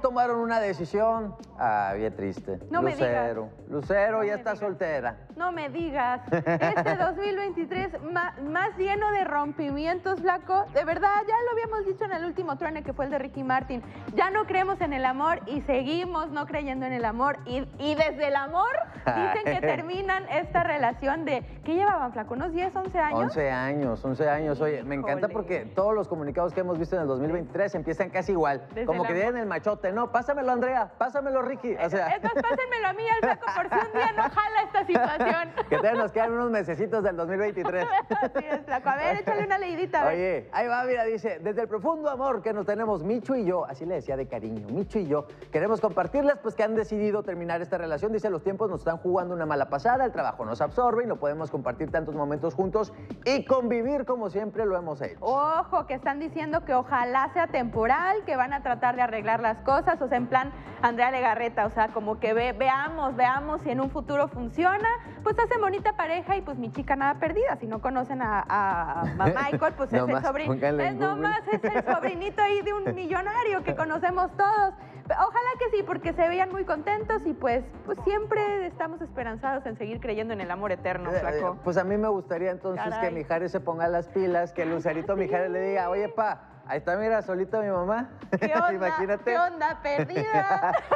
tomaron una decisión. Ah, bien triste. No me Lucero. Lucero No ya está digas. soltera. No me digas. Este 2023 ma- más lleno de rompimientos, flaco. De verdad, ya lo habíamos dicho en el último truene que fue el de Ricky Martin. Ya no creemos en el amor y seguimos no creyendo en el amor. Y, y desde el amor dicen que terminan esta relación de. ¿Qué llevaban, flaco? ¿Unos 10, 11 años? 11 años, 11 años. Oye, me encanta porque todos los comunicados que hemos visto en el 2023 empiezan casi igual. Desde Como que tienen el No, pásamelo, Andrea. Pásamelo, Ricky. O sea, Entonces pásenmelo a mí al flaco por si un día no jala esta situación. que todavía nos quedan unos mesecitos del 2023. Así es, flaco. A ver, échale una leidita. A ver. Oye, ahí va, mira, dice, desde el profundo amor que nos tenemos Micho y yo, así le decía de cariño, Micho y yo, queremos compartirles pues que han decidido terminar esta relación. Dice, los tiempos nos están jugando una mala pasada, el trabajo nos absorbe y no podemos compartir tantos momentos juntos y convivir como siempre lo hemos hecho. Ojo, que están diciendo que ojalá sea temporal, que van a tratar de arreglar las cosas, o sea, en plan Andrea Legarreta, o sea, como que ve- veamos, veamos si en un futuro funciona, pues hacen bonita pareja y pues mi chica nada perdida, si no conocen a, a- a Michael, pues es el sobrino, es nomás es el sobrinito ahí de un millonario que conocemos todos. Ojalá que sí, porque se veían muy contentos y pues, pues siempre estamos esperanzados en seguir creyendo en el amor eterno, Eh, flaco. eh, Pues a mí me gustaría entonces Caray. que Mijares se ponga las pilas, que Lucerito Mijares le diga, oye, pa, ahí está, mira, solita mi mamá. ¿Qué onda? Imagínate. ¿Qué onda? Perdida.